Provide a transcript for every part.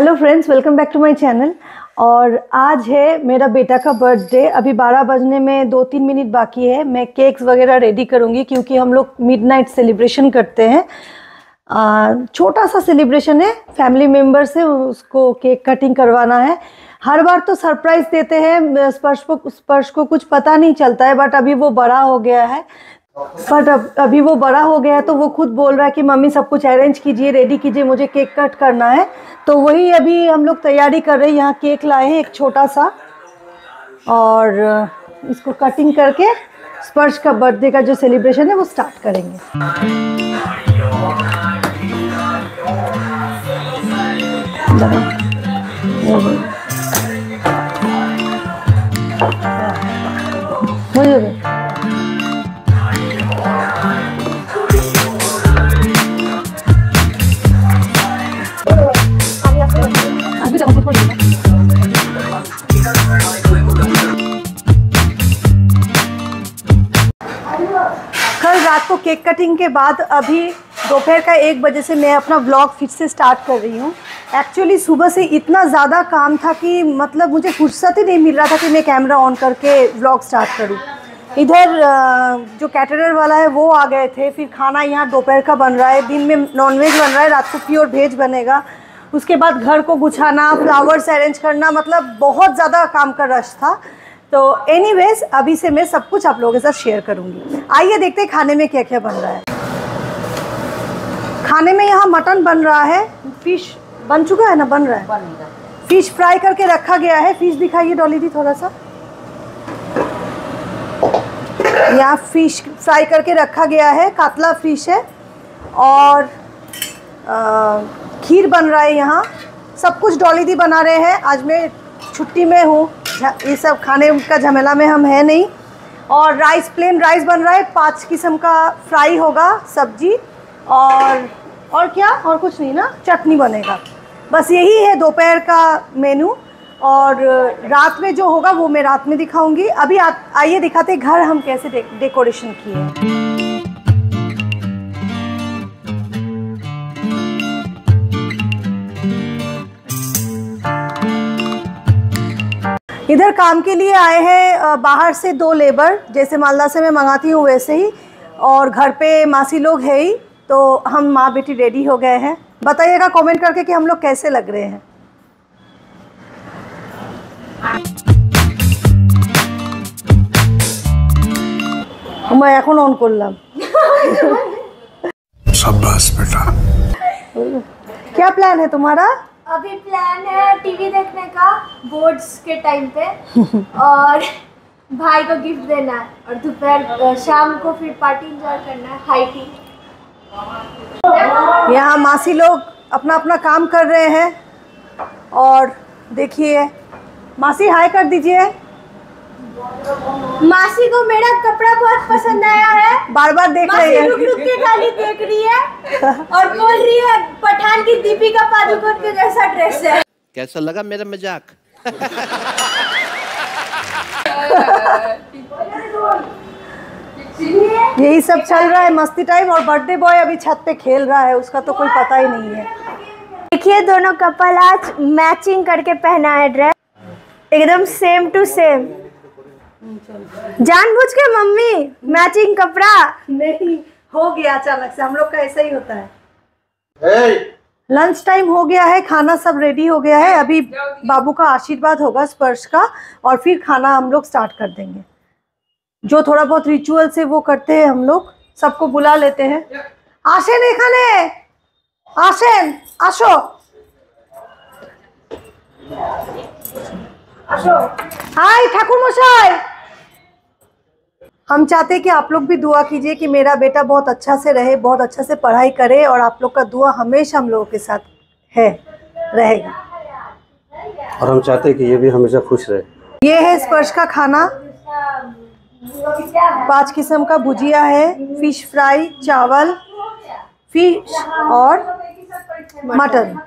Hello friends welcome back to my channel और आज है मेरा बेटा का बर्थडे अभी 12 बजने में दो तीन मिनट बाकी है. मैं केक्स वगैरह रेडी करूँगी क्योंकि हम लोग मिडनाइट सेलिब्रेशन करते हैं. आ, छोटा सा सेलिब्रेशन है. फैमिली मेंबर से उसको केक कटिंग करवाना है. हर बार तो सरप्राइज़ देते हैं. स्पर्श को स्पर्श को कुछ पता नहीं चलता है बट अभी वो बड़ा हो गया है. बट अब, अभी वो बड़ा हो गया है तो वो खुद बोल रहा है कि, मम्मी, सब कुछ अरेंज कीजिए रेडी कीजिए, मुझे केक कट करना है। तो वही अभी हम लोग तैयारी कर रहे हैं। यहाँ केक लाए हैं एक छोटा सा। और इसको कटिंग करके स्पर्श का बर्थडे का जो सेलिब्रेशन है वो स्टार्ट करेंगे। हो केक कटिंग के बाद अभी दोपहर का एक बजे से मैं अपना ब्लॉग फिर से स्टार्ट कर रही हूँ। एक्चुअली सुबह से इतना ज़्यादा काम था कि मतलब मुझे फुर्सत ही नहीं मिल रहा था कि मैं कैमरा ऑन करके व्लॉग स्टार्ट करूँ। इधर जो कैटरर वाला है, वो आ गए थे। फिर खाना यहाँ दोपहर का बन रहा है। दिन में नॉनवेज बन रहा है, रात को प्योर वेज बनेगा। उसके बाद घर को गुछाना फ्लावर्स अरेंज करना मतलब बहुत ज़्यादा काम का रश था। तो एनीवेज अभी से मैं सब कुछ आप लोगों के साथ शेयर करूँगी। आइए देखते हैं खाने में क्या क्या बन रहा है। खाने में यहाँ मटन बन रहा है फ़िश बन चुका है ना बन रहा है? फ़िश फ्राई करके रखा गया है। फ़िश दिखाइए डॉली दी थोड़ा सा यहाँ फ़िश फ्राई करके रखा गया है। कातला फ़िश है। और आ, खीर बन रहा है यहाँ। सब कुछ डॉली दी बना रहे हैं। आज मैं छुट्टी में हूँ। ये सब खाने का झमेला में हम है नहीं। और राइस प्लेन राइस बन रहा है। पाँच किस्म का फ्राई होगा सब्ज़ी। और और क्या? और कुछ नहीं ना, चटनी बनेगा। बस यही है दोपहर का मेनू और रात में जो होगा वो मैं रात में दिखाऊँगी। अभी आप आइए दिखाते घर हम कैसे डेकोरेशन किए इधर काम के लिए आए हैं बाहर से दो लेबर जैसे मालदा से मैं मंगाती हूँ वैसे ही और घर पे मासी लोग है ही तो हम माँ बेटी रेडी हो गए हैं बताइएगा कमेंट करके कि हम लोग कैसे लग रहे हैं मैं এখন অন করলাম शाबाश बेटा क्या प्लान है तुम्हारा अभी प्लान है टीवी देखने का बोर्ड्स के टाइम पे। और भाई को गिफ्ट देना है। और दोपहर शाम को फिर पार्टी इंजॉय करना है हाई टी यहाँ मासी लोग अपना अपना काम कर रहे हैं। और देखिए मासी हाई कर दीजिए। मासी को मेरा कपड़ा बहुत पसंद आया है। बार बार देख रही मासी है। रुक रुक के खाली देख रही है और बोल रही है पठान की दीपिका पादुकोण के जैसा ड्रेस है। कैसा लगा मेरा मज़ाक? यही सब चल रहा है मस्ती टाइम और बर्थडे बॉय अभी छत पे खेल रहा है उसका तो कोई पता ही नहीं है। देखिए दोनों कपल आज मैचिंग करके पहना है ड्रेस एकदम सेम टू सेम जानबूझ के मम्मी मैचिंग कपड़ा नहीं हो गया अचानक से हम लोग का ऐसा ही होता है लंच टाइम हो गया है खाना सब रेडी हो गया है अभी बाबू का आशीर्वाद होगा स्पर्श का और फिर खाना हम लोग स्टार्ट कर देंगे जो थोड़ा बहुत रिचुअल से वो करते हैं हम लोग सबको बुला लेते हैं आशेन এখানে আসেন আসো हाय ठाकुर मशाई हम चाहते हैं कि आप लोग भी दुआ कीजिए कि मेरा बेटा बहुत अच्छा से रहे बहुत अच्छा से पढ़ाई करे और आप लोग का दुआ हमेशा हम लोगों के साथ है रहेगा। और हम चाहते हैं कि ये भी हमेशा खुश रहे। ये है स्पर्श का खाना। पाँच किस्म का भुजिया है फ़िश फ्राई चावल फ़िश और मटन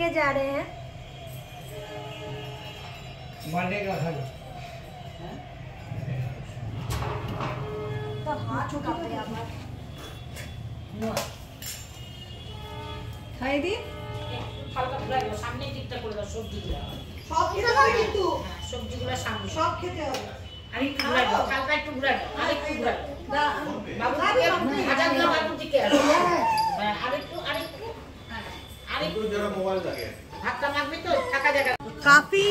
लेके जा रहे हैं খাই দি হালকা ঘুরাই দাও সামনে দিকটা করে দাও সবজিগুলো সব খেতে হবে কিন্তু সবজিগুলো সামনে সব খেতে হবে আর একটু ঘুরাই দাও হালকা একটু ঘুরাই দাও আর একটু ঘুরাই দাও বাবু দিকে ভাজা দিও বাবু দিকে হ্যাঁ, আর একটু আর একটু काफ़ी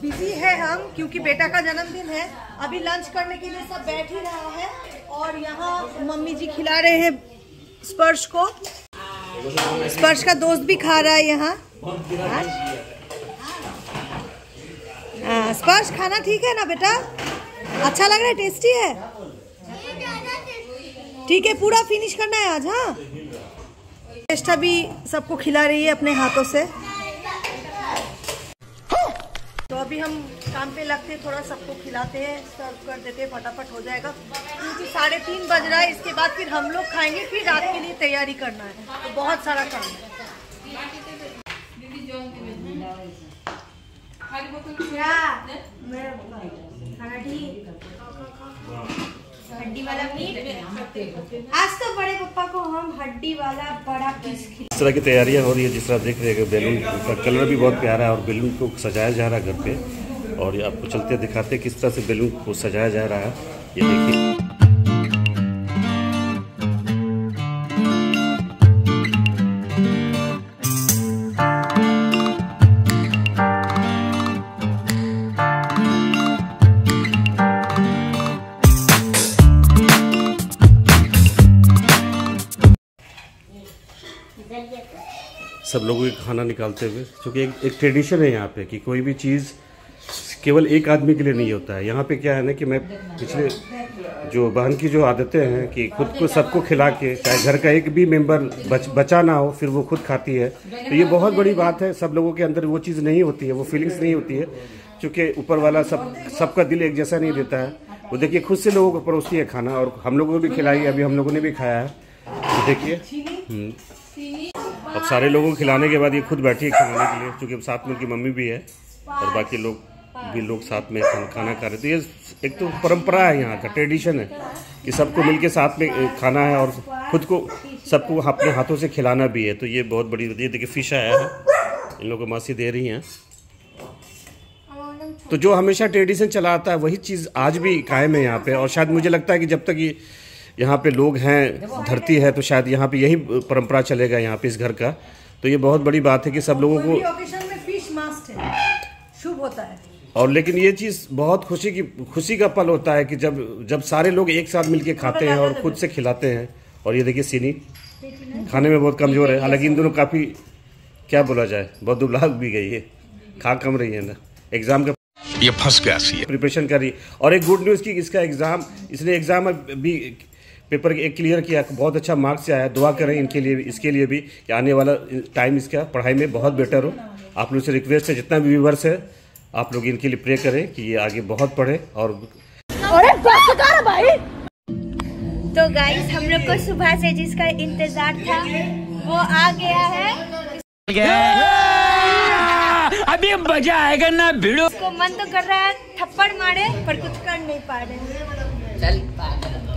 बिज़ी है हम क्योंकि बेटा का जन्मदिन है। अभी लंच करने के लिए सब बैठ ही रहा है और यहाँ मम्मी जी खिला रहे हैं स्पर्श को। स्पर्श का दोस्त भी खा रहा है यहाँ। हाँ? हाँ, स्पर्श खाना ठीक है ना बेटा? अच्छा लग रहा है टेस्टी है? ठीक है पूरा फिनिश करना है आज हाँ? चेष्टा भी सबको खिला रही है अपने हाथों से। तो अभी हम काम पे लगते हैं, थोड़ा सबको खिलाते हैं सर्व कर देते हैं फटाफट हो जाएगा। क्योंकि साढ़े तीन बज रहा है इसके बाद फिर हम लोग खाएँगे फिर रात के लिए तैयारी करना है। तो बहुत सारा काम है। खाना ठीक। हड्डी वाला मीट। आज तो बड़े पापा को हम हड्डी वाला बड़ा पीस इस तरह की तैयारियाँ हो रही है जिस तरह देख रहे हैं बैलून का कलर भी बहुत प्यारा है और बैलून को सजाया जा रहा है घर पे। और ये आपको चलते दिखाते हैं किस तरह से बैलून को सजाया जा रहा है। ये देखिए। सब लोगों के खाना निकालते हुए क्योंकि एक, एक ट्रेडिशन है यहाँ पे कि कोई भी चीज़ केवल एक आदमी के लिए नहीं होता है। यहाँ पे क्या है ना कि मैं पिछले जो बहन की जो आदतें हैं कि खुद को सबको खिला के चाहे घर का एक भी मेंबर बच, बचा ना हो फिर वो खुद खाती है। तो ये बहुत बड़ी बात है सब लोगों के अंदर वो चीज़ नहीं होती है वो फीलिंग्स नहीं होती है। चूँकि ऊपर वाला सब सबका दिल एक जैसा नहीं देता है। वो देखिए खुद से लोगों को परोसती है खाना और हम लोगों को भी खिलाई अभी हम लोगों ने भी खाया है। देखिए हम्म। अब सारे लोगों को खिलाने के बाद ये खुद बैठी है खिलाने के लिए, क्योंकि अब साथ में उनकी मम्मी भी है और बाकी लोग भी लोग साथ में खाना खा रहे तो ये एक तो परंपरा है यहाँ का, ट्रेडिशन है कि सबको मिलके साथ में खाना है और खुद को, सबको अपने हाथों से खिलाना भी है। तो ये बहुत बड़ी, ये देखिए फ़िश आया है, इन लोगों को मासी दे रही हैं। तो जो हमेशा ट्रेडिशन चला आता है, वही चीज़ आज भी कायम है यहाँ पे। और शायद मुझे लगता है कि जब तक ये यहाँ पे लोग हैं धरती है तो शायद यहाँ पे यही परंपरा चलेगा यहाँ पे इस घर का। तो ये बहुत बड़ी बात है कि सब लोगों को भी ओकेशन में फ़िश मास्ट है। शुभ होता है। और लेकिन ये चीज़ बहुत खुशी की खुशी का पल होता है कि जब जब सारे लोग एक साथ मिलके खाते हैं और खुद से खिलाते हैं। और ये देखिए सीनी खाने में बहुत कमज़ोर है। हालाँकि इन दोनों काफ़ी क्या बोला जाए बहुत दुबला भी गई है। खा कम रही है ना। एग्ज़ाम का ये फंस गया सी प्रिपरेशन करी और एक गुड न्यूज़ की इसका एग्ज़ाम इसने एग्ज़ाम भी पेपर एक क्लियर किया बहुत अच्छा मार्क्स आया। दुआ करें इनके लिए भी इसके लिए भी कि आने वाला टाइम इसका पढ़ाई में बहुत बेटर हो। आप लोग से रिक्वेस्ट है जितना भी व्यूवर्स है आप लोग इनके लिए प्रे करें कि ये आगे बहुत पढ़े और तो गाइस हम लोग को सुबह से जिसका इंतज़ार था वो आ गया है। अभी मज़ा आएगा ना भिड़ो। मन तो कर रहा है थप्पड़ मारे पर कुछ कर नहीं पा रहे।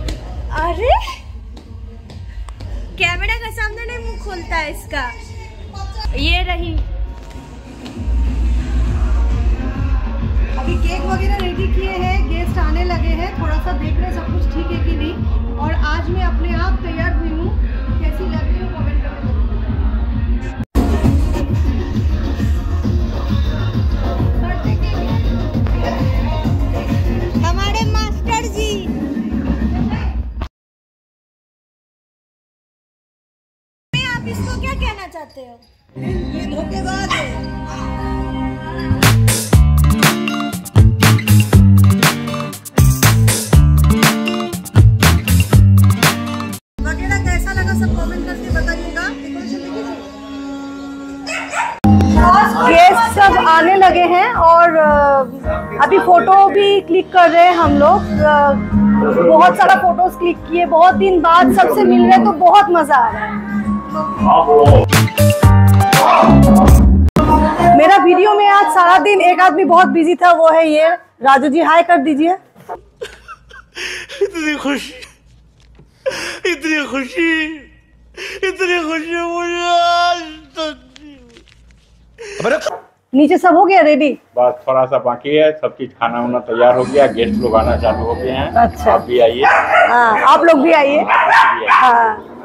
अरे! कैमरा का सामने नहीं, मुँह खोलता है इसका। ये रही। अभी केक वगैरह रेडी किए हैं गेस्ट आने लगे हैं, थोड़ा सा देख रहे हैं सब कुछ ठीक है कि नहीं। और आज मैं अपने आप तैयार हुई हूँ, कैसी लग रही कहना चाहते हो? कमेंट करके बताइएगा। गेस्ट सब आने लगे हैं और अभी फ़ोटो भी क्लिक कर रहे हैं हम लोग। बहुत सारा फ़ोटोज़ क्लिक किए, बहुत दिन बाद सबसे मिल रहे हैं तो बहुत मज़ा आ रहा है। मेरा वीडियो में आज सारा दिन एक आदमी बहुत बिज़ी था वो है ये। राजू जी हाय कर दीजिए। इतनी खुशी। इतनी खुशी। इतनी खुशी मुझे आज तक नीचे सब हो गया रेडी बस थोड़ा सा बाकी है सब चीज़ खाना वाना तैयार हो गया गेस्ट लोग आना चालू हो गए हैं। अच्छा। आप भी आइए। हाँ आप लोग भी आइए। भी आइए। हाँ।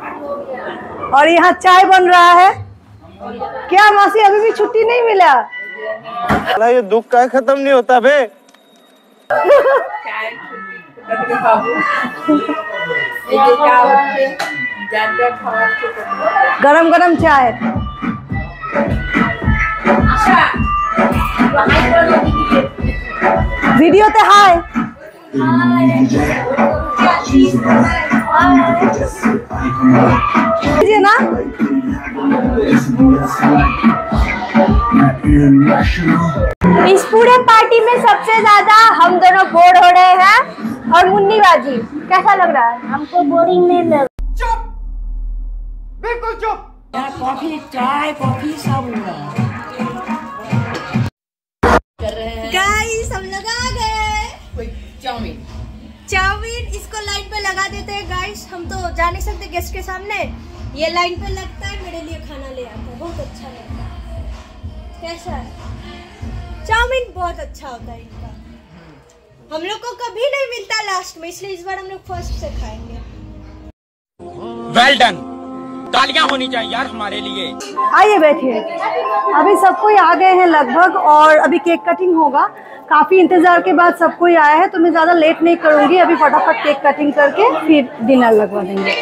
और यहाँ चाय बन रहा है। क्या मासी अभी भी छुट्टी नहीं मिला? ये दुख का खत्म नहीं होता बे। गरम गरम चाय। वीडियो ते हाय। लीजिए इस पूरे पार्टी में सबसे ज़्यादा हम दोनों बोर हो रहे हैं और मुन्नी बाजी कैसा लग रहा है? हमको बोरिंग नहीं लग चुप! बिल्कुल चुप! कॉफ़ी चाय कॉफ़ी सब गाइस हम लोग आ गए चाउमीन? चाउमीन इसको लाइट पे लगा देते हैं गाइस हम तो जा नहीं सकते गेस्ट के सामने। ये लाइन पे लगता है मेरे लिए खाना ले आता है। बहुत अच्छा लगता है। कैसा है? चाउमीन बहुत अच्छा होता है इनका। हम लोग को कभी नहीं मिलता लास्ट में इसलिए इस बार हम लोग फ़र्स्ट से खाएँगे। वेल डन तालियाँ होनी चाहिए यार हमारे लिए। आइए बैठिए। अभी सब कोई आ गए हैं लगभग और अभी केक कटिंग होगा। काफ़ी इंतज़ार के बाद सब कोई आया है तो मैं ज़्यादा लेट नहीं करूँगी। अभी फटाफट केक कटिंग करके फिर डिनर लगवा देंगे।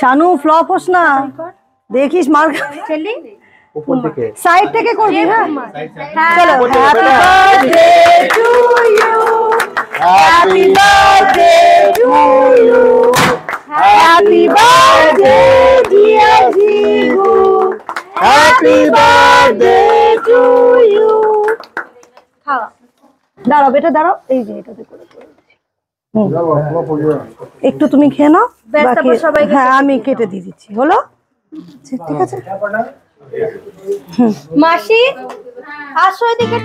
শানু ফ্লপ হোস না। দেখিস মার চলি। সাইড থেকে করবি হ্যাঁ? চলো happy birthday to you happy birthday to you happy birthday dear Jigu happy birthday to you খাওয়া। দাঁড়াও বেটা দাঁড়াও। এই যে এটাতে করে। একটু তুমি খেয়ে নাও হ্যাঁ আমি কেটে দিয়ে দিচ্ছি হলো? আচ্ছা, ঠিক আছে। মাসি আসো এদিকে।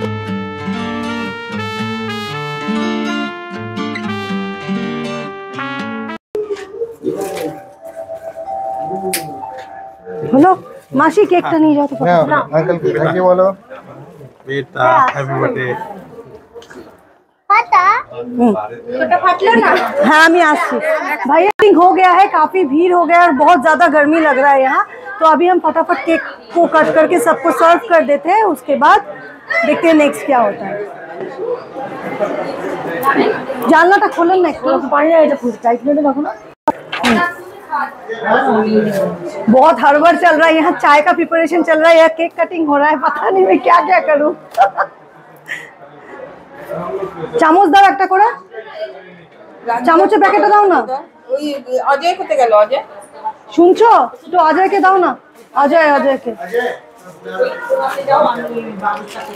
হলো? মাসি কেকটা নিয়ে যাও তো আঙ্কেল কি ইউ বলো। হ্যাপি বার্থডে পাতা? हाँ আমি আসছি भैया मीटिंग हो गया है काफी भीड़ हो गया है और बहुत ज्यादा गर्मी लग रहा है यहाँ तो अभी हम फटाफट केक को कट करके सबको सर्व कर देते हैं उसके बाद देखते हैं नेक्स्ट क्या होता है জানলাটা খোলেন না একটু পানি না এটা ফুল টাইট করে রাখো না बहुत हड़बड़ चल रहा है यहाँ चाय का प्रिपरेशन चल रहा है यहाँ केक कटिंग हो रहा है पता नहीं मैं क्या क्या करूँ চামচ দাও একটা করে চামচের প্যাকেটটা দাও না ওই অজয় কোথায় গেল অজয় শুনছো একটু অজয়কে দাও না অজয় অজয়কে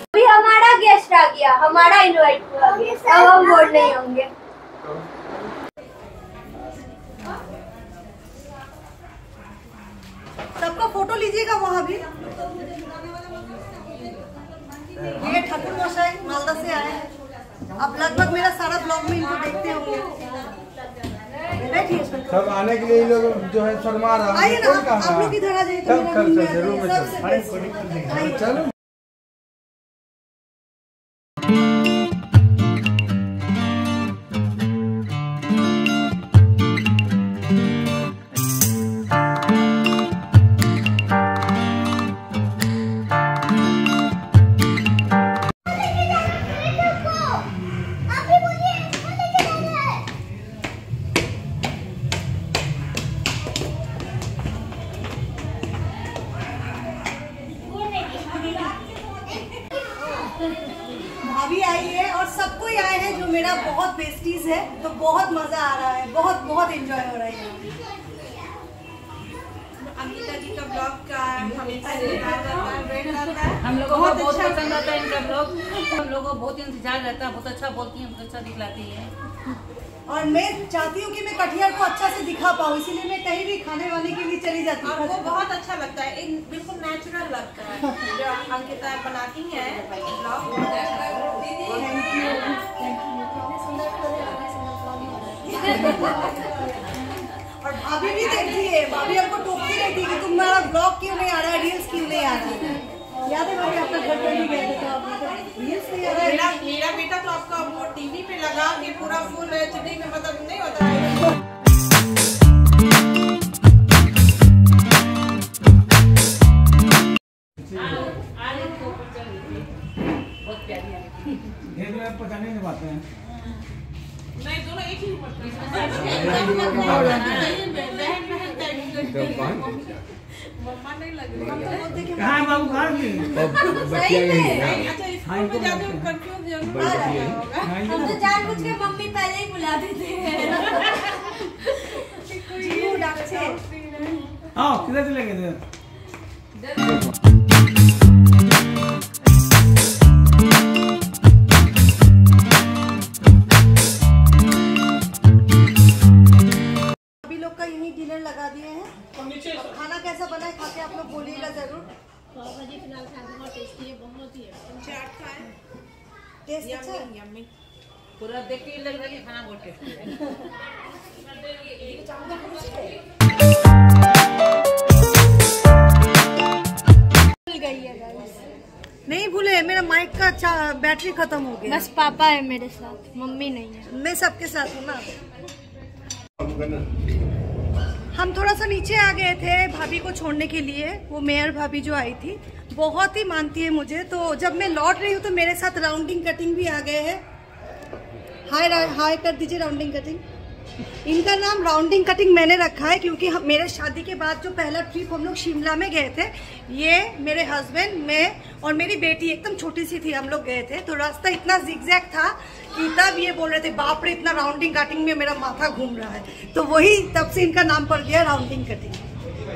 अभी हमारा गेस्ट आ गया हमारा इनवाइट हुआ अब हम बोर्ड नहीं होंगे सबका फोटो लीजिएगा वहाँ भी ये ठाकुर मशाई मालदा से आए हैं आप लगभग मेरा सारा ब्लॉग में इनको देखते होंगे। सब आने के लिए ये लोग जो है शर्मा रहा है आइए ना कौन आप, आप लोग इधर आ जाइए तो सब मेरा ज़रूर है, चल- है सब कोई आए हैं जो मेरा बहुत बेस्टीज है तो बहुत मज़ा आ रहा है बहुत बहुत एंजॉय हो रहा है। अंकिता जी का ब्लॉग का हमेशा हम लोगों को बहुत पसंद आता है इनका ब्लॉग हम लोगों को बहुत इंतज़ार रहता है बहुत अच्छा बोलती है बहुत अच्छा दिखलाती है। और मैं चाहती हूँ कि मैं कटिहार को अच्छा से दिखा पाऊँ इसीलिए मैं कहीं भी खाने वाने के लिए चली जाती और वो हूँ बहुत अच्छा लगता है एक बिल्कुल नेचुरल लगता है। जो अंकिता बनाती हैं है। और भाभी भी देखती है भाभी हमको टोकती रहती है कि तुम्हारा ब्लॉग क्यों नहीं आ रहा है रील्स क्यों नहीं आ रहा? है याद है भाभी आपका घर पर भी गए मेरा मेरा बेटा तो आपका वो टीवी पे लगा के पूरा फुल एचडी में मतलब नहीं होता है। जो है। पता नहीं पाते हैं नहीं दोनों एक ही। पड़ते मम्मा नहीं लग रही। कहाँ है। बाबू कहाँ स्कूल में जाते कंफ्यूज ज़रूर जाता होगा। हम तो जानबूझ के मम्मी पहले ही बुला देते हैं। आओ किधर चले गए टेस्ट अच्छा है? यम्मी यम्मी पूरा देख के लग रहा है कि खाना बहुत टेस्टी है। भूल गई है guys। नहीं भूले मेरा माइक का अच्छा बैटरी खत्म हो गया। बस पापा है मेरे साथ मम्मी नहीं है। मैं सबके साथ हूँ ना। हम थोड़ा सा नीचे आ गए थे भाभी को छोड़ने के लिए। वो मेयर भाभी जो आई थी बहुत ही मानती है मुझे तो जब मैं लौट रही हूँ तो मेरे साथ राउंडिंग कटिंग भी आ गए हैं। हाय हाय कर दीजिए राउंडिंग कटिंग इनका नाम राउंडिंग कटिंग मैंने रखा है क्योंकि हम, मेरे शादी के बाद जो पहला ट्रिप हम लोग शिमला में गए थे ये मेरे हस्बैंड मैं और मेरी बेटी एकदम छोटी सी थी हम लोग गए थे तो रास्ता इतना जिगजैग था कि तब ये बोल रहे थे बाप रे इतना राउंडिंग कटिंग में मेरा माथा घूम रहा है। तो वही तब से इनका नाम पड़ गया राउंडिंग कटिंग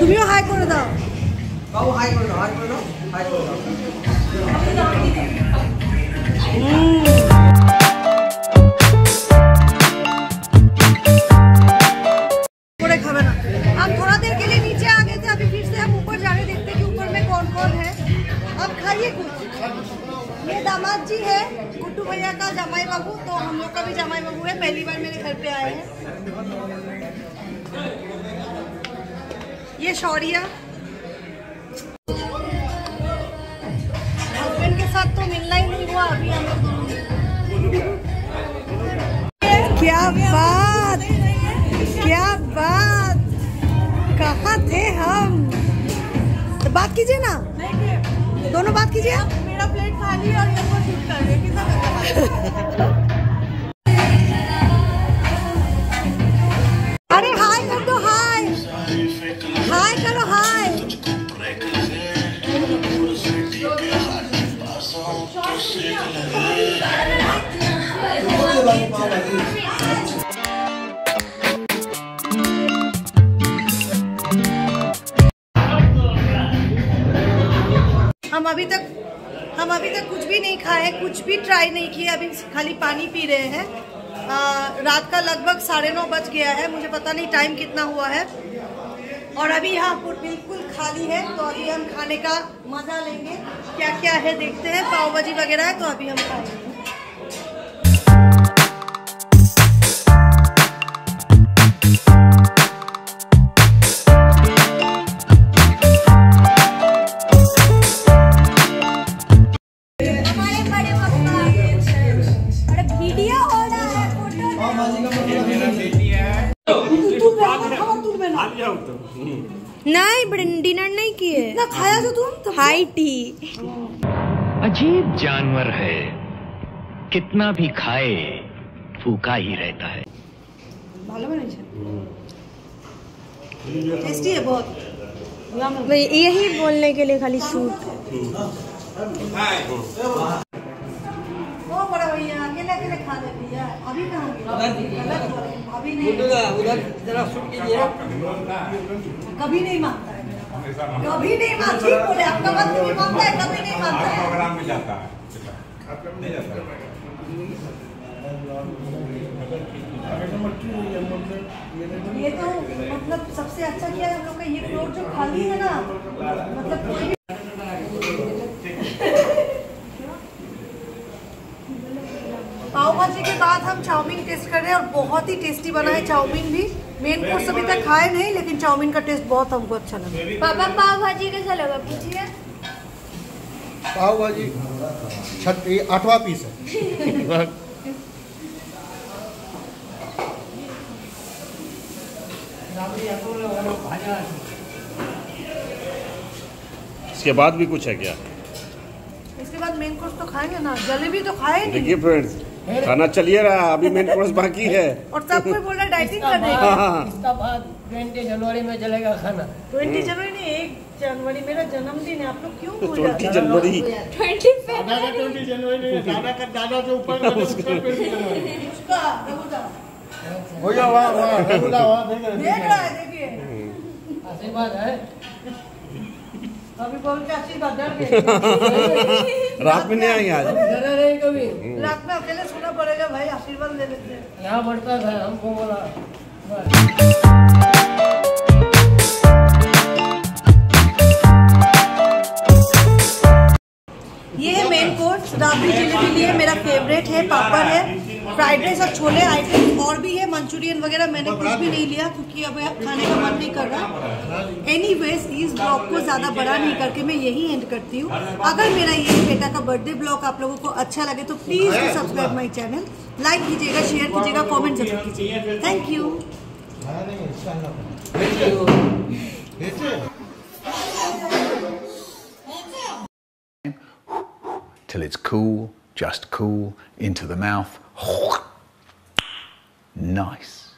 তুমিও হাই করে দাও पूरे खावे ना हम थोड़ा देर के लिए नीचे आ गए थे अभी फिर से हम ऊपर जा रहे देखते कि ऊपर में कौन कौन है अब खाइए कुछ ये दामाद जी है गुड्डू भैया का जमाई बाबू तो हम लोग का भी जमाई बाबू है पहली बार मेरे घर पे आए हैं ये शौरिया। हस्बैंड के साथ तो मिलना ही नहीं हुआ अभी हम। क्या बात क्या बात। कहा थे हम? तो बात कीजिए ना। दोनों बात कीजिए। मेरा प्लेट खाली और ये शूट कर रहे हैं। ट्राई नहीं किया, अभी खाली पानी पी रहे हैं। रात का लगभग साढ़े नौ बज गया है, मुझे पता नहीं टाइम कितना हुआ है। और अभी यहाँ बिल्कुल खाली है तो अभी हम खाने का मज़ा लेंगे। क्या क्या है, देखते हैं, पाव भाजी वगैरह है तो अभी हम खाएँगे। वैरायटी अजीब जानवर है। कितना भी खाए फूका ही रहता है। है बहुत। मैं यही बोलने के लिए खाली शूट खा अभी अभी नहीं। कभी नहीं माँगता है। कभी नहीं मानता बोले आपका बात कभी मानता है कभी नहीं मानता है। प्रोग्राम में जाता है नहीं जाता ये तो मतलब सबसे अच्छा किया हम लोग का ये फ्लोर जो खाली है ना मतलब कोई पाव भाजी के बाद हम चाउमीन टेस्ट कर रहे हैं और बहुत ही टेस्टी बना है चाउमीन भी। मेन कोर्स अभी तक खाए नहीं लेकिन चाउमीन का टेस्ट बहुत हमको अच्छा लगा। पापा पाव भाजी कैसा लगा पूछिए। पाव भाजी छठ ये आठवां पीस है। इसके बाद भी कुछ है क्या? इसके बाद मेन कोर्स तो खाएँगे ना जलेबी तो खाएँगे देखिए फ्रेंड्स खाना चलिए रहा अभी मेन कोर्स बाकी है। और सब कोई बोल रहा है डाइटिंग करने हाँ, हाँ। इसका बाद ट्वेंटी जनवरी में चलेगा खाना। ट्वेंटी जनवरी नहीं एक जनवरी मेरा जन्मदिन है आप लोग क्यों भूल जाते ट्वेंटी जनवरी। ट्वेंटी ट्वेंटी जनवरी में दादा का दादा जो ऊपर उसका 20 जनवरी। उसका रघुदा हो गया वहाँ वहाँ रघुदा वहाँ देख रहे देख रहा है देखिए। आशीर्वाद है अभी बोल के आशीर्वाद डर गए रात में नहीं आएँगे आज? कभी। रात में अकेले सोना पड़ेगा भाई आशीर्वाद ले लेते हैं। यहाँ बढ़ता था हमको बोला। ये मेन कोर्स राबड़ी जलेबी लिए मेरा फेवरेट है पापड़ है। फ्राइड राइस और छोले आइटम और भी है मंचूरियन वगैरह मैंने कुछ भी नहीं लिया क्योंकि अब खाने का मन नहीं कर रहा। एनी वेज इस ब्लॉग को ज़्यादा बड़ा नहीं करके मैं यही एंड करती हूँ। अगर मेरा ये बेटा का बर्थडे ब्लॉग आप लोगों को अच्छा लगे तो please subscribe my channel like कीजिएगा शेयर कीजिएगा कॉमेंट ज़रूर कीजिएगा। Thank you till it's cool, just cool, into the mouth. Nice.